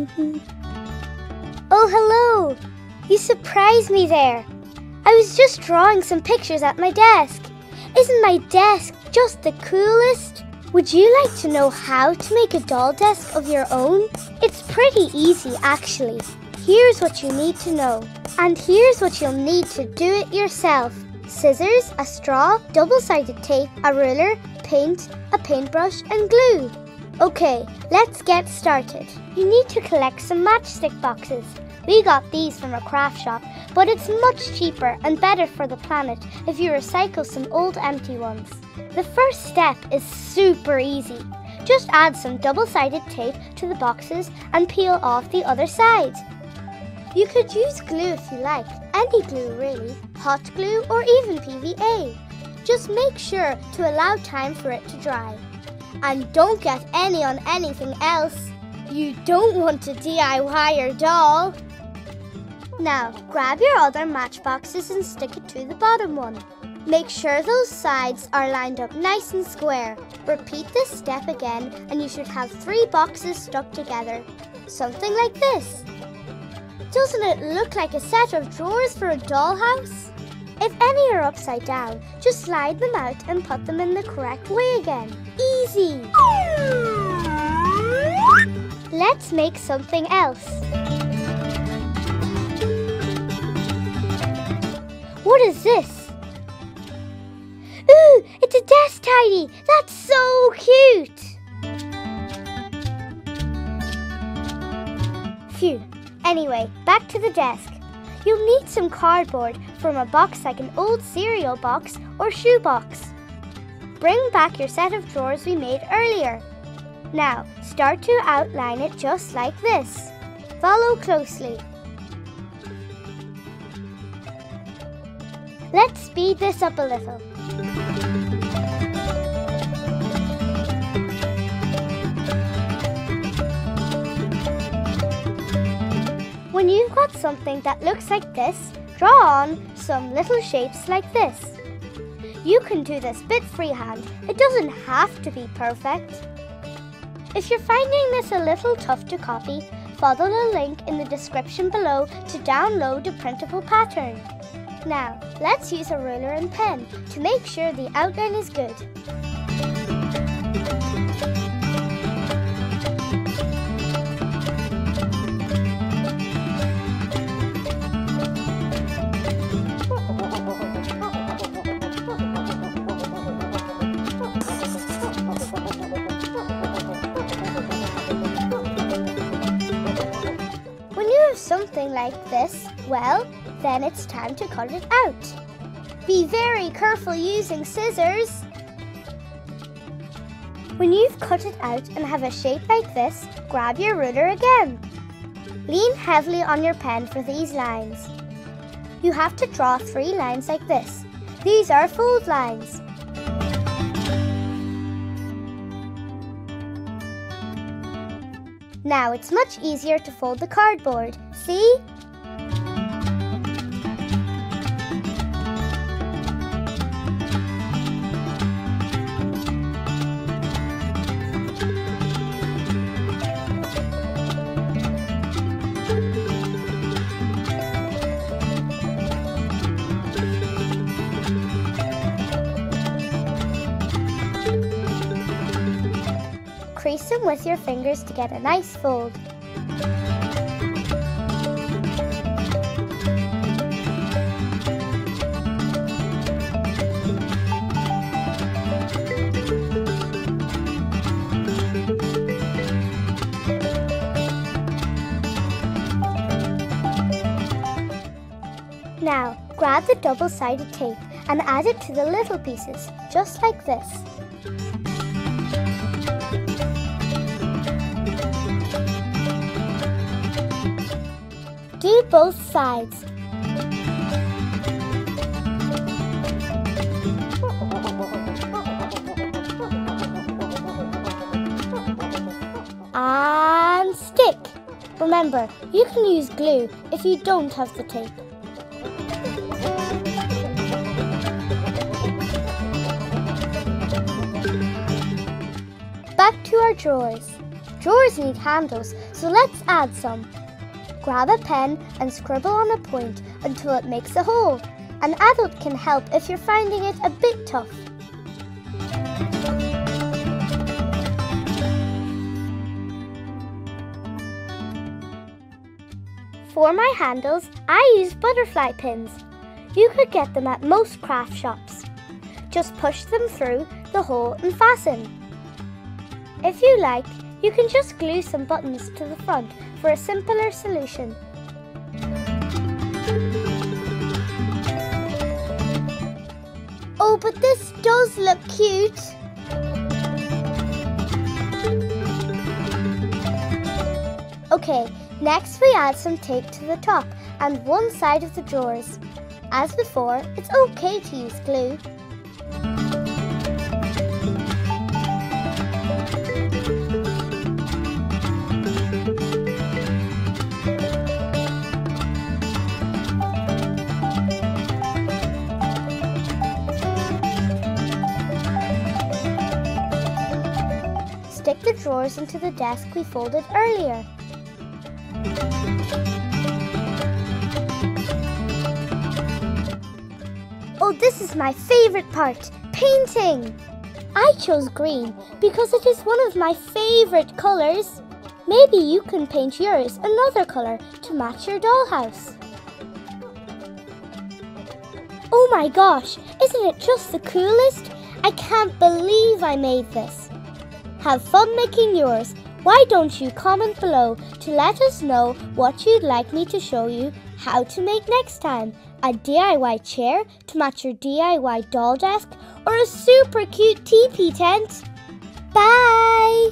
Mm-hmm. oh, hello! You surprised me there. I was just drawing some pictures at my desk. Isn't my desk just the coolest? Would you like to know how to make a doll desk of your own? It's pretty easy actually. Here's what you need to know. And here's what you'll need to do it yourself. Scissors, a straw, double-sided tape, a ruler, paint, a paintbrush and glue. Okay, let's get started. You need to collect some matchstick boxes. We got these from a craft shop, but it's much cheaper and better for the planet if you recycle some old empty ones. The first step is super easy. Just add some double-sided tape to the boxes and peel off the other side. You could use glue if you like, any glue really, hot glue or even PVA. Just make sure to allow time for it to dry. And don't get any on anything else. You don't want to DIY your doll. Now, grab your other matchboxes and stick it to the bottom one. Make sure those sides are lined up nice and square. Repeat this step again and you should have three boxes stuck together. Something like this. Doesn't it look like a set of drawers for a dollhouse? If any are upside down, just slide them out and put them in the correct way again. Easy! Let's make something else. What is this? Ooh, it's a desk tidy! That's so cute! Phew. Anyway, back to the desk. You'll need some cardboard from a box like an old cereal box or shoebox. Bring back your set of drawers we made earlier. Now, start to outline it just like this. Follow closely. Let's speed this up a little. When you've got something that looks like this, draw on some little shapes like this. You can do this bit freehand. It doesn't have to be perfect. If you're finding this a little tough to copy, follow the link in the description below to download a printable pattern. Now, let's use a ruler and pen to make sure the outline is good. Like this, well, then it's time to cut it out. Be very careful using scissors. When you've cut it out and have a shape like this, grab your ruler again. Lean heavily on your pen for these lines. You have to draw three lines like this. These are fold lines. Now it's much easier to fold the cardboard. See? With your fingers to get a nice fold. Now, grab the double-sided tape and add it to the little pieces, just like this. Do both sides. And stick. Remember, you can use glue if you don't have the tape. Back to our drawers. Drawers need handles, So let's add some. Grab a pen and scribble on a point until it makes a hole. An adult can help if you're finding it a bit tough. For my handles, I use butterfly pins. You could get them at most craft shops. Just push them through the hole and fasten. If you like, you can just glue some buttons to the front for a simpler solution. Oh, but this does look cute. Okay, next we add some tape to the top and one side of the drawers. As before, it's okay to use glue. The drawers into the desk we folded earlier. Oh, this is my favorite part, painting. I chose green because it is one of my favorite colors. Maybe you can paint yours another color to match your dollhouse. Oh my gosh, isn't it just the coolest? I can't believe I made this. Have fun making yours. Why don't you comment below to let us know what you'd like me to show you how to make next time? A DIY chair to match your DIY doll desk or a super cute teepee tent? Bye!